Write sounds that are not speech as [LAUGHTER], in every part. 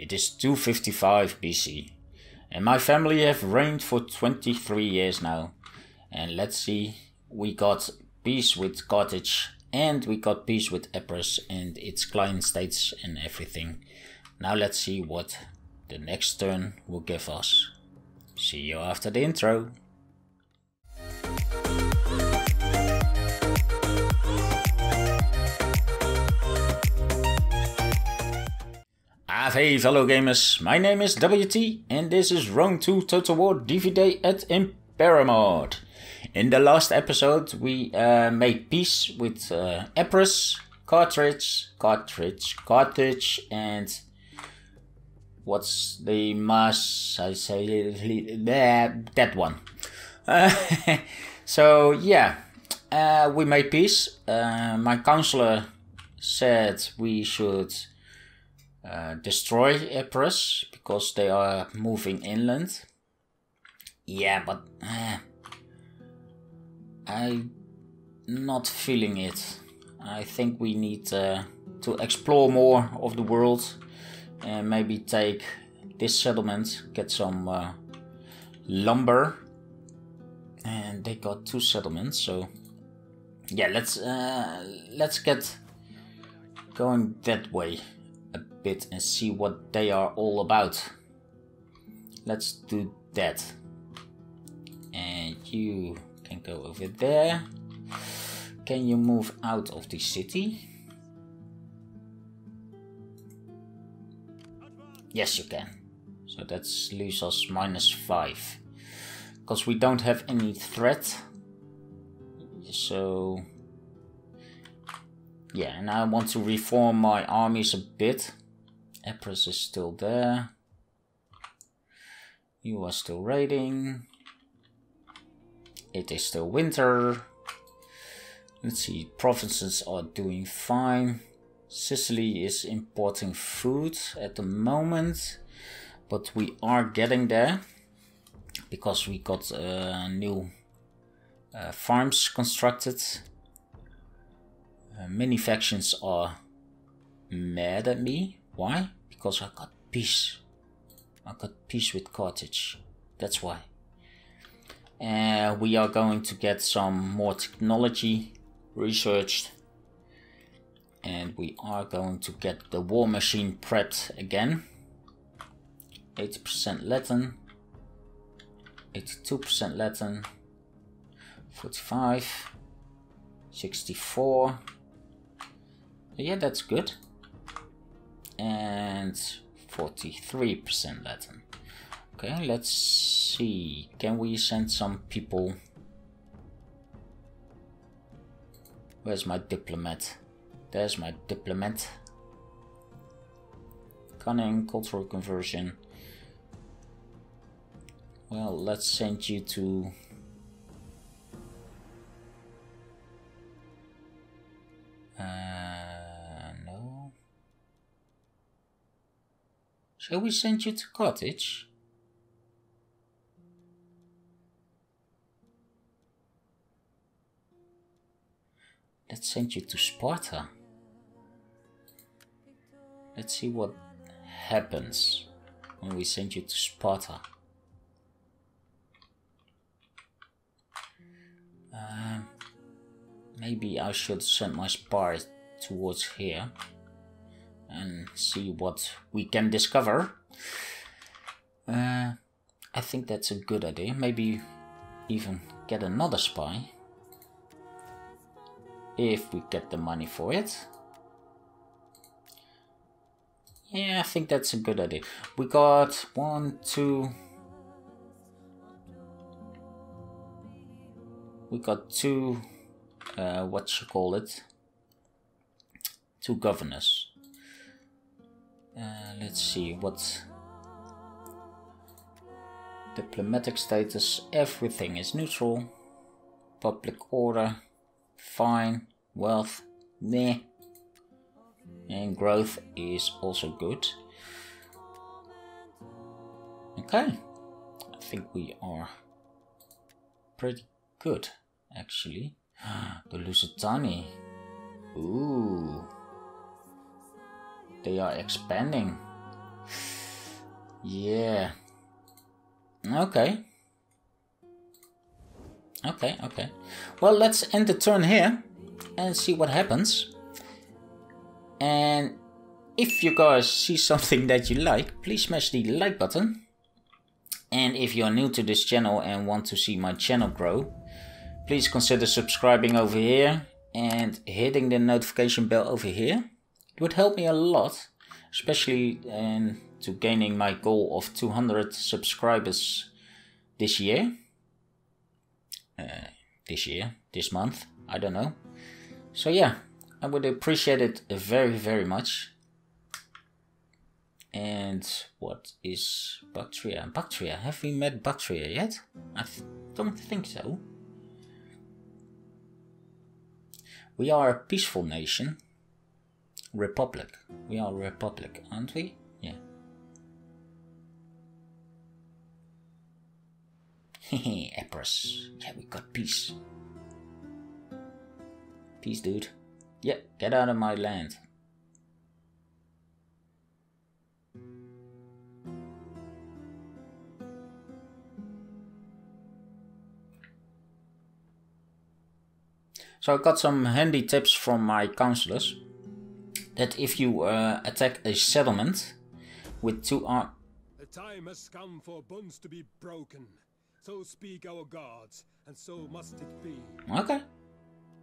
It is 255 BC. And my family have reigned for 23 years now. And let's see, we got peace with Carthage and we got peace with Epirus and its client states and everything. Now let's see what the next turn will give us. See you after the intro. Hey fellow gamers, my name is WT and this is Rome 2 Total War DVD at Imperimod. In the last episode we uh, made peace with uh, Cartridge, Cartridge, Carthage and what's the mass I say that, that one. [LAUGHS] So yeah, uh, we made peace. Uh, my counselor said we should uh, destroy Epirus because they are moving inland. Yeah, but uh, I'm not feeling it. I think we need uh, to explore more of the world and maybe take this settlement, get some uh, lumber. And they got two settlements, so yeah, let's uh, let's get going that way bit and see what they are all about. Let's do that. And you can go over there. Can you move out of the city? Yes, you can. So that's leaves us minus 5. Because we don't have any threat. So... Yeah, and I want to reform my armies a bit. Epirus is still there. You are still raiding. It is still winter. Let's see, provinces are doing fine. Sicily is importing food at the moment, but we are getting there because we got uh, new uh, farms constructed. Uh, many factions are mad at me why? Because I got peace. I got peace with Carthage. That's why. Uh, we are going to get some more technology researched. And we are going to get the war machine prepped again. 80% Latin. 82% Latin. 45. 64. Yeah, that's good and 43% Latin. Okay, let's see. Can we send some people? Where's my diplomat? There's my diplomat. Cunning, cultural conversion. Well, let's send you to... Uh, Shall we send you to Carthage? Let's send you to Sparta. Let's see what happens when we send you to Sparta. Uh, maybe I should send my spies towards here and see what we can discover. Uh, I think that's a good idea. Maybe even get another spy. If we get the money for it. Yeah, I think that's a good idea. We got one, two... We got two, uh, what you call it? Two governors. Uh, let's see what diplomatic status. Everything is neutral. Public order, fine. Wealth, meh. And growth is also good. Okay, I think we are pretty good actually. [GASPS] the Lusitani. Ooh they are expanding. Yeah. Okay. Okay, okay. Well, let's end the turn here and see what happens. And if you guys see something that you like, please smash the like button. And if you're new to this channel and want to see my channel grow, please consider subscribing over here and hitting the notification bell over here. It would help me a lot, especially in to gaining my goal of 200 subscribers this year. Uh, this year, this month, I don't know. So yeah, I would appreciate it very, very much. And what is Bactria? Bactria, have we met Bactria yet? I th don't think so. We are a peaceful nation. Republic. We are republic, aren't we? Yeah. Hehe, [LAUGHS] Empress. Yeah, we got peace. Peace, dude. Yeah, get out of my land. So I got some handy tips from my counselors that if you uh, attack a settlement with two arms. The time has come for bonds to be broken. So speak our gods, and so must it be. Okay.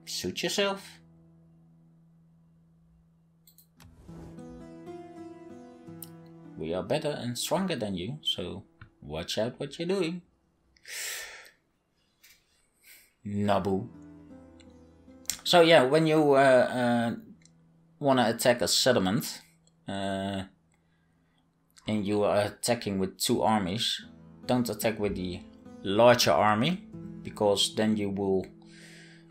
Suit yourself. We are better and stronger than you, so watch out what you're doing. Nabu. So yeah, when you uh, uh, want to attack a settlement, uh, and you are attacking with two armies, don't attack with the larger army, because then you will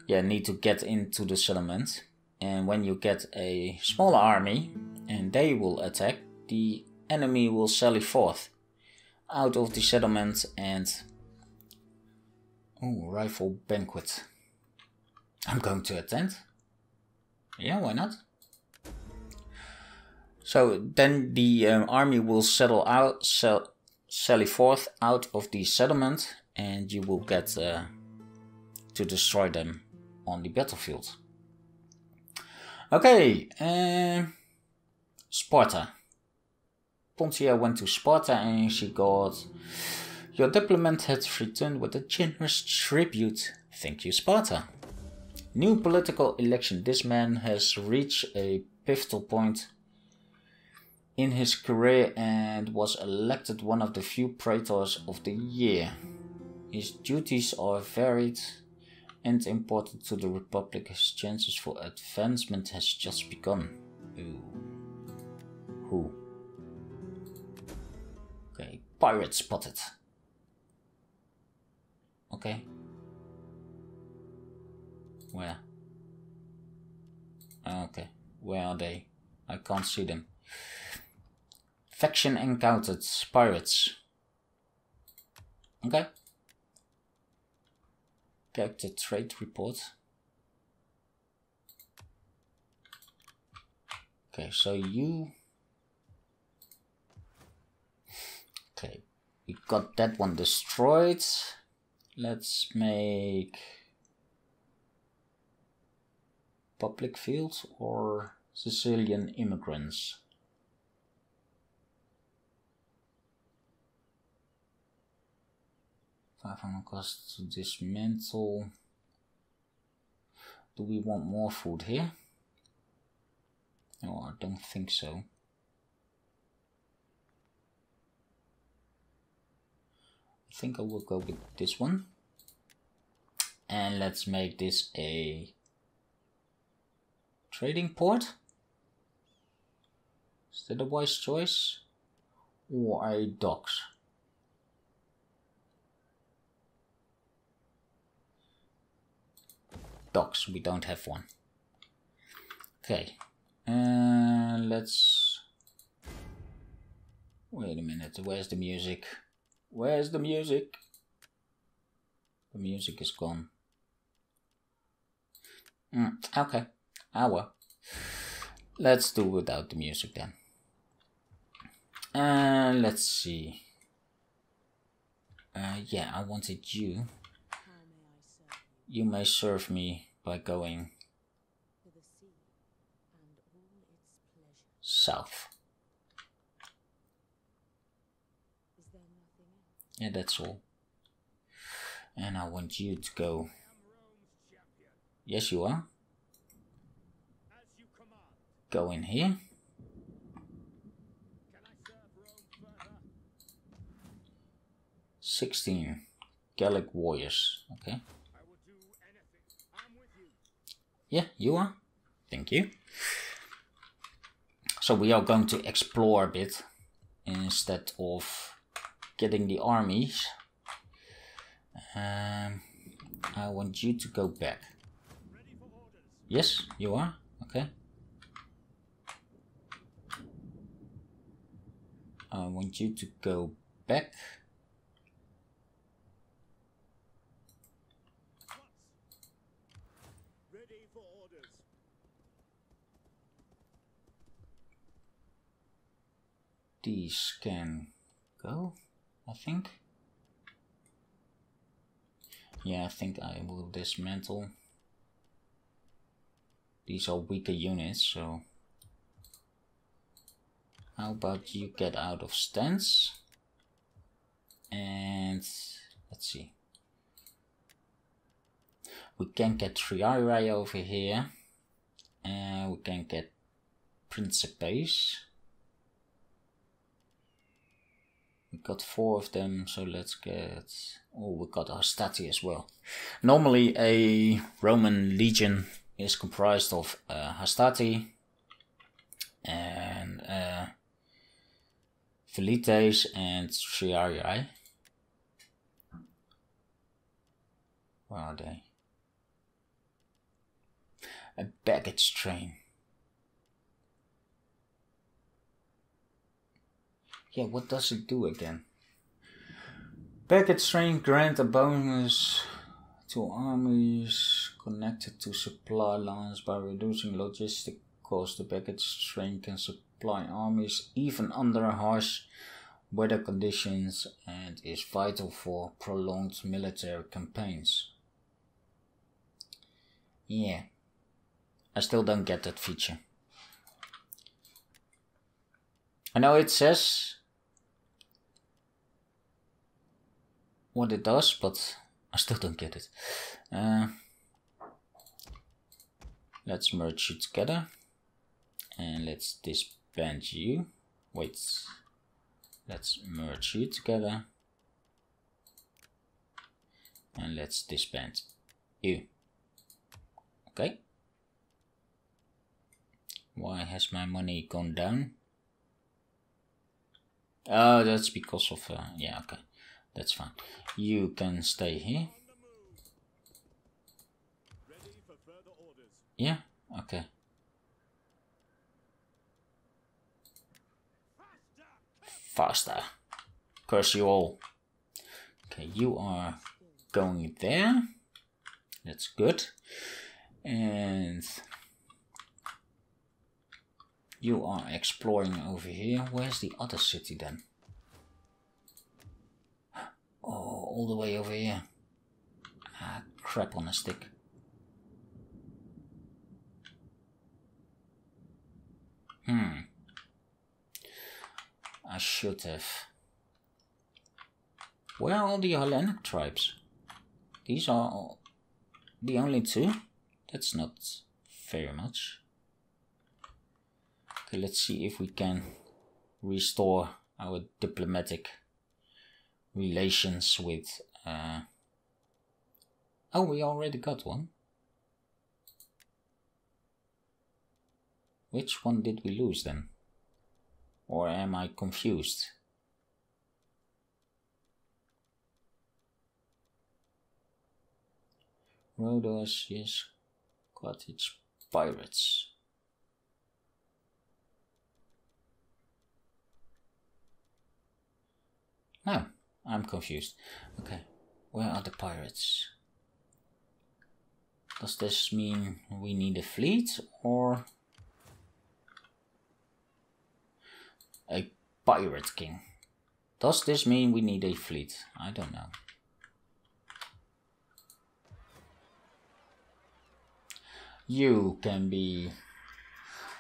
yeah, need to get into the settlement. And when you get a smaller army, and they will attack, the enemy will sally forth out of the settlement and... Oh, rival banquet. I'm going to attend. Yeah, why not? So then the um, army will settle out, sell, sally forth out of the settlement, and you will get uh, to destroy them on the battlefield. Okay, uh, Sparta. Pontia went to Sparta and she got Your diplomat has returned with a generous tribute. Thank you, Sparta. New political election. This man has reached a pivotal point in his career and was elected one of the few praetors of the year. His duties are varied and important to the Republic. His chances for advancement has just begun. Ooh. Who? Okay, pirate spotted. Okay. Where? Okay, where are they? I can't see them. Faction encountered. Pirates. Okay. Character trade report. Okay, so you... Okay, we got that one destroyed. Let's make public fields or Sicilian immigrants. Five hundred cost to dismantle. Do we want more food here? No, I don't think so. I think I will go with this one. And let's make this a Trading port? Is that a wise choice? Or a docks? Docks, we don't have one. Okay, uh, let's... Wait a minute, where's the music? Where's the music? The music is gone. Mm, okay. Ah well. Let's do without the music then. Uh, let's see. Uh, yeah, I wanted you. You may serve me by going south. Yeah, that's all. And I want you to go. Yes, you are. Go in here. Sixteen Gallic warriors. Okay. Yeah, you are. Thank you. So we are going to explore a bit instead of getting the armies. Um, I want you to go back. Yes, you are? Okay. I want you to go back. These can go, I think. Yeah, I think I will dismantle. These are weaker units, so... How about you get out of stance? And... Let's see. We can get Triarii over here. And we can get Principes. We got four of them, so let's get... Oh, we got Hastati as well. Normally a Roman legion is comprised of uh, Hastati and uh, Velites and Triarii. Where are they? A baggage train. Yeah, what does it do again? Baggage train grant a bonus to armies connected to supply lines by reducing logistic costs. The baggage train can supply armies even under harsh weather conditions and is vital for prolonged military campaigns. Yeah, I still don't get that feature. I know it says what it does, but I still don't get it. Uh, let's merge you together and let's disband you. Wait, let's merge you together and let's disband you. Okay. Why has my money gone down? Oh, that's because of, uh, yeah, okay. That's fine. You can stay here. Yeah, okay. Faster. Curse you all. Okay, you are going there. That's good. And you are exploring over here. Where's the other city then? Oh, all the way over here. Ah, crap on a stick. Hmm. I should have. Where are all the Hellenic tribes? These are the only two? That's not very much. Okay, let's see if we can restore our diplomatic relations with... Uh... Oh, we already got one. Which one did we lose then? Or am I confused? Rhodos, yes, Carthage pirates. No. I'm confused. Okay, where are the pirates? Does this mean we need a fleet or a Pirate King. Does this mean we need a fleet? I don't know. You can be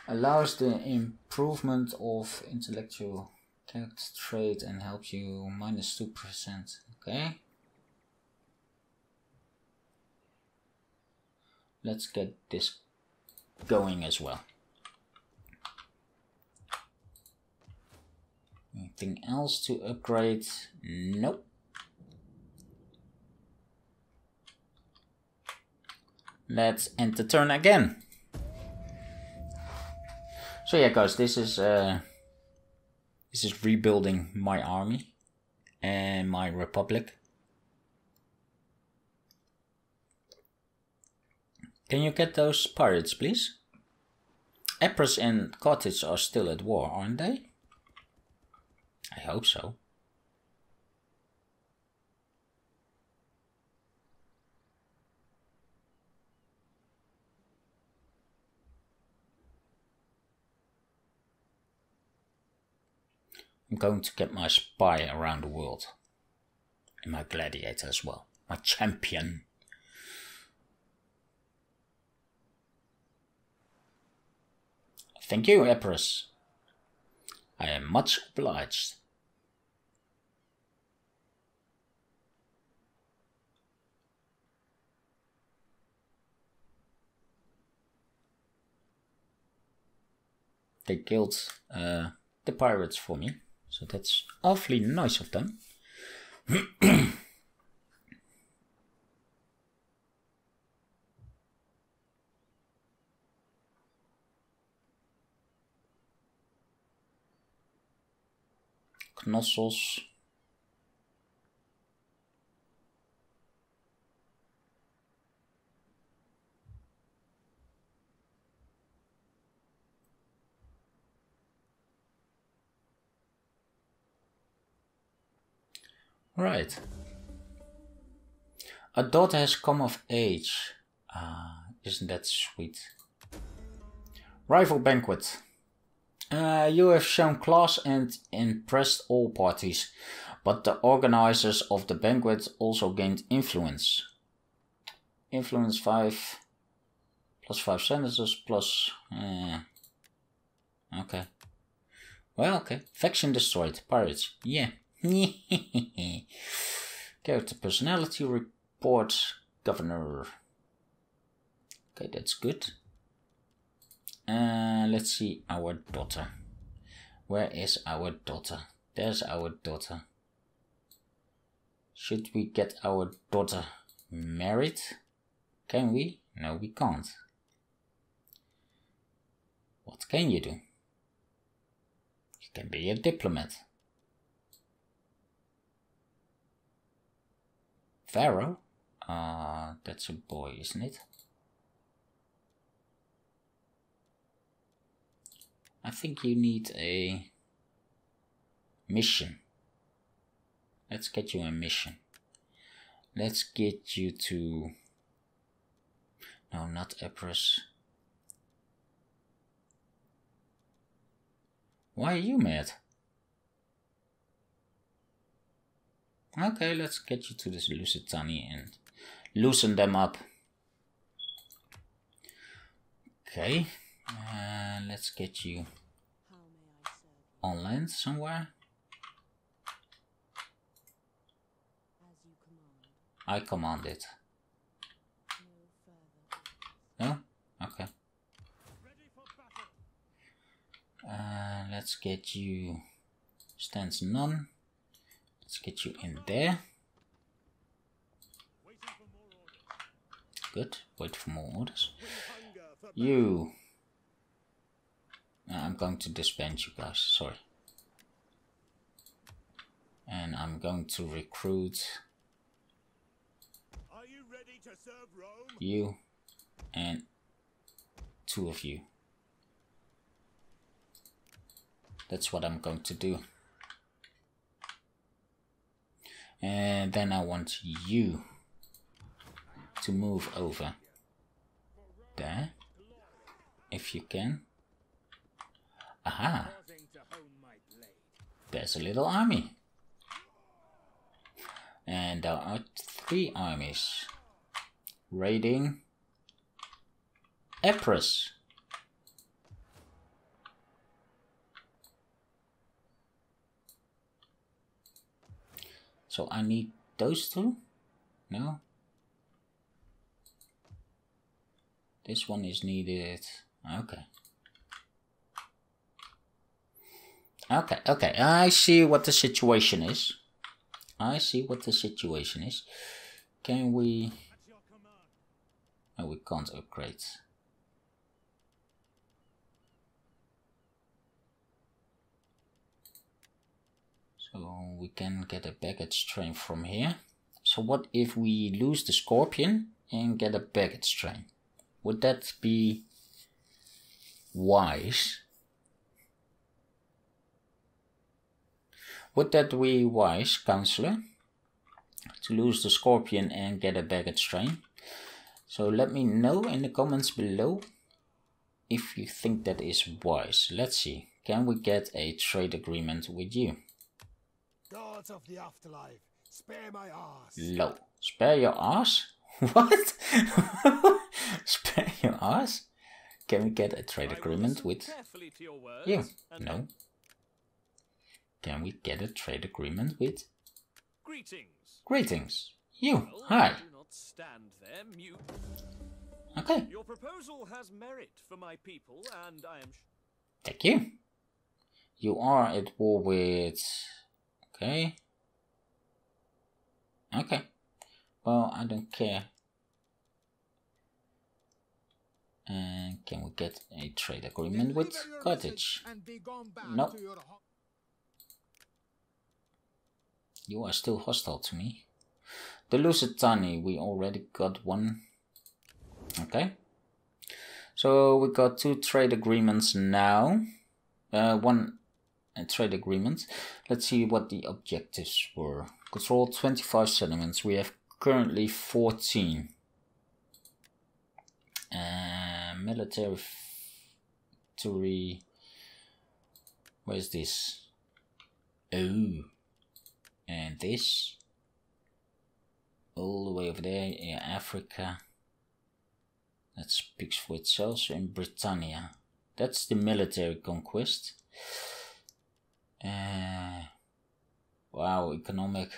allows the improvement of intellectual character trait and help you minus 2%. Okay. Let's get this going as well. Anything else to upgrade? Nope. Let's end the turn again. So yeah guys, this is uh this is rebuilding my army and my republic. Can you get those pirates, please? Epirus and Carthage are still at war, aren't they? I hope so. I'm going to get my spy around the world. And my gladiator as well. My champion. Thank you, Epirus. I am much obliged. They killed uh, the pirates for me. So that's awfully nice of them. [COUGHS] Knossos. Right. A daughter has come of age. Ah, uh, isn't that sweet? Rival banquet. Uh, you have shown class and impressed all parties, but the organizers of the banquet also gained influence. Influence 5 plus 5 senators plus. Uh, okay. Well, okay. Faction destroyed. Pirates. Yeah. [LAUGHS] Character personality report. Governor. Okay, that's good. Uh, let's see our daughter. Where is our daughter? There's our daughter. Should we get our daughter married? Can we? No, we can't. What can you do? You can be a diplomat. Pharaoh? Uh, that's a boy, isn't it? I think you need a mission. Let's get you a mission. Let's get you to... No, not Epirus. Why are you mad? Okay, let's get you to this Lusitania and loosen them up. Okay. Uh, let's get you on land somewhere. I command it. No? Okay. Uh, let's get you stance none. Let's get you in there. Good. Wait for more orders. You I'm going to disband you guys, sorry. And I'm going to recruit you, you and two of you. That's what I'm going to do. And then I want you to move over there, if you can. Aha. There's a little army. And there are three armies raiding Epirus. So I need those two? No? This one is needed. Okay. Okay, okay. I see what the situation is. I see what the situation is. Can we... Oh, we can't upgrade. We can get a baggage train from here. So what if we lose the Scorpion and get a baggage train? Would that be wise? Would that be wise, Counselor? To lose the Scorpion and get a baggage train? So let me know in the comments below if you think that is wise. Let's see. Can we get a trade agreement with you? Gods of the afterlife, spare my ass. Low. Spare your ass? [LAUGHS] What? [LAUGHS] Spare your ass? Can we get a trade agreement with you? No. Can we get a trade agreement with? Greetings. Greetings. You. Hi. Not stand there mute. Okay. Your proposal has merit for my people, and I am. Thank you. You are at war with. Okay. Okay. Well, I don't care. And can we get a trade agreement with Carthage? No. You are still hostile to me. The Lusitani, we already got one. Okay. So we got two trade agreements now. Uh, one trade agreement. Let's see what the objectives were. Control 25 settlements. We have currently 14. Uh, military victory. Where's this? Oh. And this. All the way over there. Yeah, Africa. That speaks for itself. So in Britannia. That's the military conquest. Uh, wow, economic.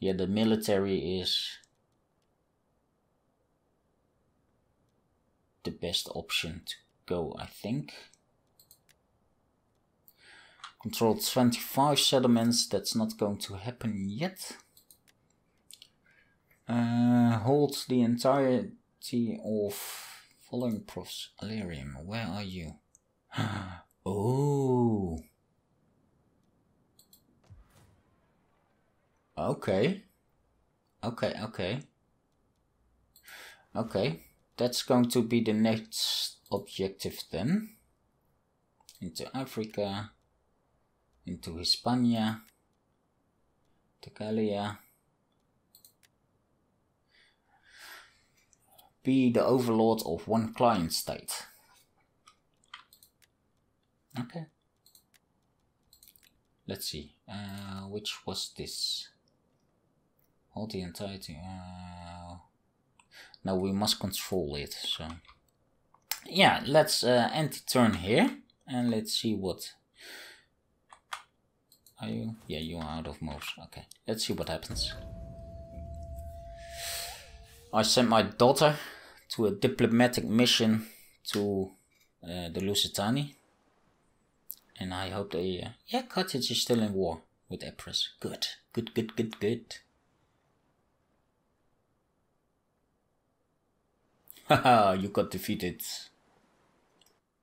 Yeah, the military is the best option to go, I think. Control 25 settlements, that's not going to happen yet. Uh, hold the entirety of following profs. Alerium, where are you? [GASPS] oh. Okay. Okay, okay. Okay. That's going to be the next objective then. Into Africa. Into Hispania. Tecalia. Be the overlord of one client state. Okay. Let's see. Uh, which was this? Hold the entirety. Uh, now we must control it. So yeah, let's uh, end turn here and let's see what. Are you? Yeah, you are out of moves. Okay, let's see what happens. I sent my daughter to a diplomatic mission to uh, the Lusitani. And I hope they... Uh, yeah, Carthage is still in war with Epirus. Good, good, good, good, good. Haha, [LAUGHS] you got defeated.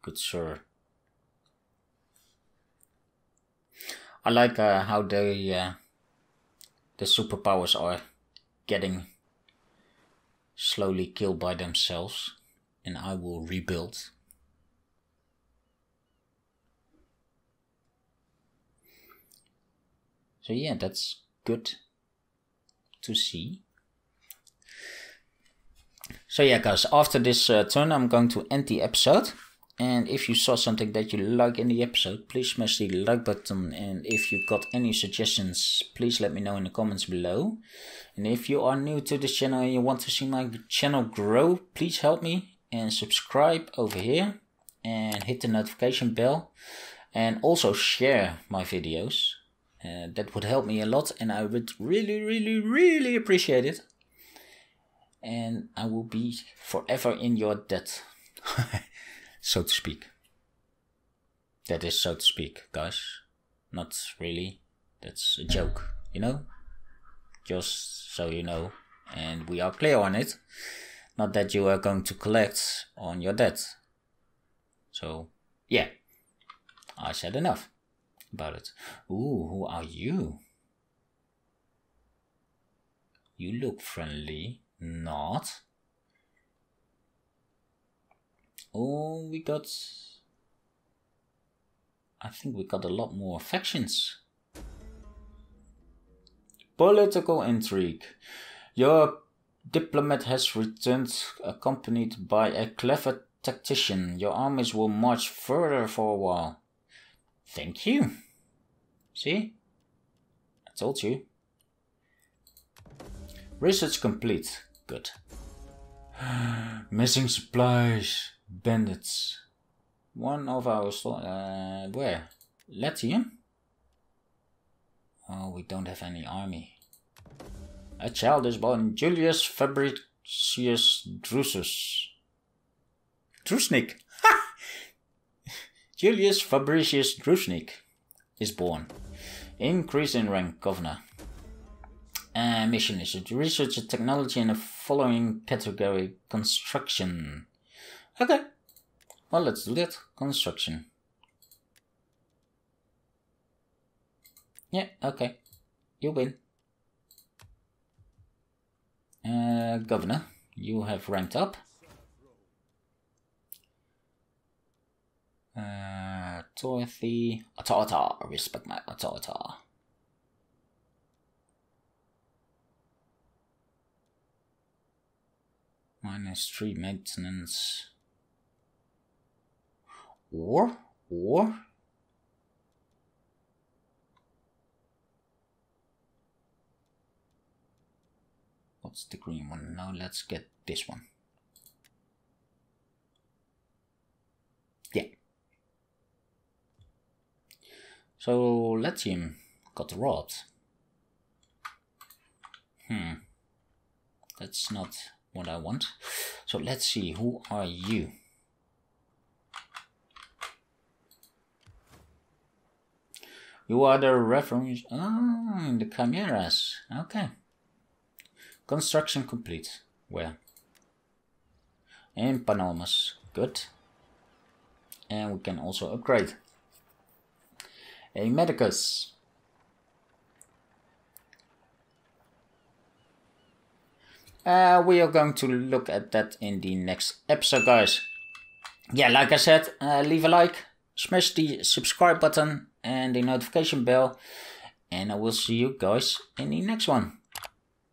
Good sir. I like uh, how they... Uh, the superpowers are getting slowly killed by themselves and I will rebuild. So yeah, that's good to see. So yeah guys, after this uh, turn I'm going to end the episode. And if you saw something that you like in the episode, please smash the like button. And if you got any suggestions, please let me know in the comments below. And if you are new to this channel and you want to see my channel grow, please help me and subscribe over here and hit the notification bell. And also share my videos. Uh, that would help me a lot and I would really, really, really appreciate it. And I will be forever in your debt. [LAUGHS] so to speak. That is so to speak, guys. Not really. That's a joke, you know? Just so you know. And we are clear on it. Not that you are going to collect on your debt. So, yeah. I said enough about it. Ooh, who are you? You look friendly. Not. Oh, we got... I think we got a lot more factions. Political intrigue. Your diplomat has returned accompanied by a clever tactician. Your armies will march further for a while. Thank you. See? I told you. Research complete. Good. [GASPS] Missing supplies. Bandits. One of our uh, where? Latium? Oh, we don't have any army. A child is born, Julius Fabricius Drusus. Drusnik. [LAUGHS] Julius Fabricius Drusnik is born. Increase in rank, governor. Uh, mission is to research technology in the following category construction. Okay. Well, let's do that. Construction. Yeah, okay. You win. Uh, governor, you have ranked up. Uh, authority, authority, respect my authority. Minus three maintenance or or. What's the green one? Now let's get this one. Yeah. So Latium got robbed hmm. That's not what I want. So let's see. Who are you You are the reference. In the chimeras. Okay. Construction complete. Where? In Panormus. Good. And we can also upgrade. A Medicus. Uh, we are going to look at that in the next episode, guys. Yeah, like I said, uh, leave a like, smash the subscribe button and the notification bell. And I will see you guys in the next one.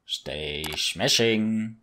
Stay smashing!